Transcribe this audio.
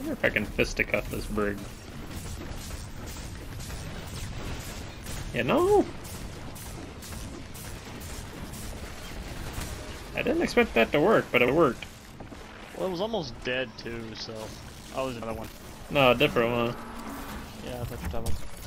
wonder if I can fisticuff this brig. You know? I didn't expect that to work, but it worked. Well, it was almost dead too, so. Oh, there's another one. No, different one. Yeah, I thought you were talking about.